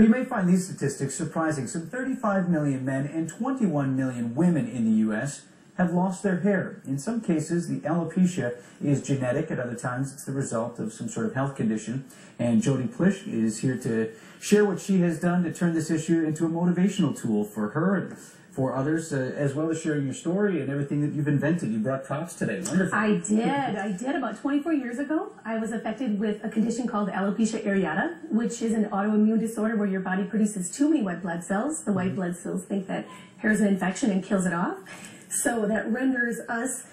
But you may find these statistics surprising. Some 35 million men and 21 million women in the U.S. have lost their hair. In some cases, the alopecia is genetic. At other times, it's the result of some sort of health condition. And Jodi Pliszka is here to share what she has done to turn this issue into a motivational tool for her for others, uh, as well as sharing your story and everything that you've invented. You brought props today. Wonderful. I did. I did. About 24 years ago, I was affected with a condition called alopecia areata, which is an autoimmune disorder where your body produces too many white blood cells. The white blood cells think that hair is an infection and kills it off. So that renders us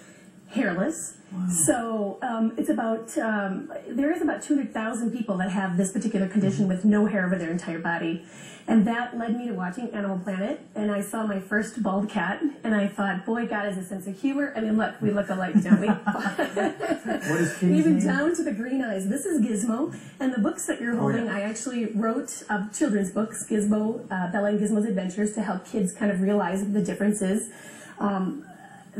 hairless. Wow. So um, it's about um, there is about 200,000 people that have this particular condition mm-hmm. with no hair over their entire body, and that led me to watching Animal Planet. And I saw my first bald cat, and I thought, boy, God has a sense of humor. I mean, look, we look alike, don't we? what is Even name? down to the green eyes. This is Gizmo, and the books that you're holding, oh, yeah. I actually wrote uh, children's books, Gizmo, uh, Bella and Gizmo's Adventures, to help kids kind of realize the differences. Um,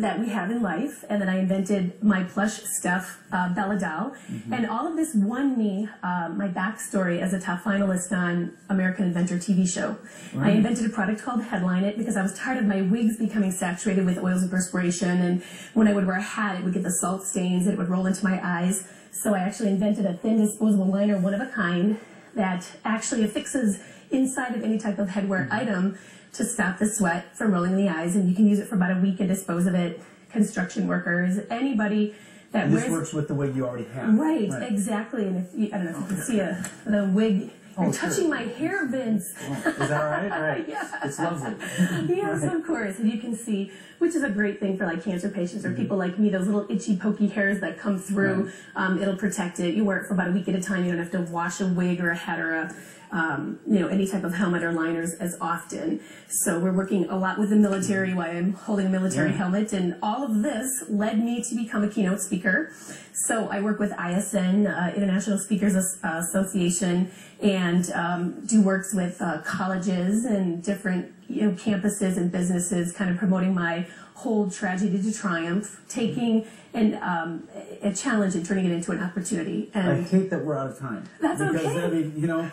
that we have in life, and then I invented my plush stuff, uh, Bella Doll. Mm-hmm. And all of this won me uh, my backstory as a top finalist on American Inventor TV show. Right. I invented a product called Headline It because I was tired of my wigs becoming saturated with oils of perspiration, and when I would wear a hat, it would get the salt stains, and it would roll into my eyes. So I actually invented a thin disposable liner, one of a kind, that actually affixes inside of any type of headwear mm-hmm. item to stop the sweat from rolling in the eyes, and you can use it for about a week and dispose of it. Construction workers, anybody that and wears this works with the wig you already have. Right, right. exactly. And if you, I don't know if you can see a, the wig. Oh, You're touching sure. my hair, Vince. Oh, is that right? All right. yeah. It's lovely. yes, right. of course. And you can see, which is a great thing for like cancer patients or mm-hmm. people like me, those little itchy, pokey hairs that come through. Right. Um, it'll protect it. You wear it for about a week at a time. You don't have to wash a wig or a hat or a um, you know, any type of helmet or liners as often. So we're working a lot with the military while I'm holding a military yeah. helmet. And all of this led me to become a keynote speaker. So I work with ISN, uh, International Speakers Association, and um, do works with uh, colleges and different you know, campuses and businesses, kind of promoting my whole tragedy to triumph, taking and um, a challenge and turning it into an opportunity. And I hate that we're out of time. That's because, okay. I mean, you know, uh,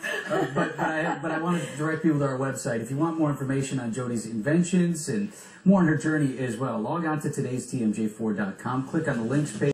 but, but, I, but I want to direct people to our website. If you want more information on Jodi's inventions and more on her journey as well, log on to today'stmj4.com, click on the links page.